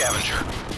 scavenger.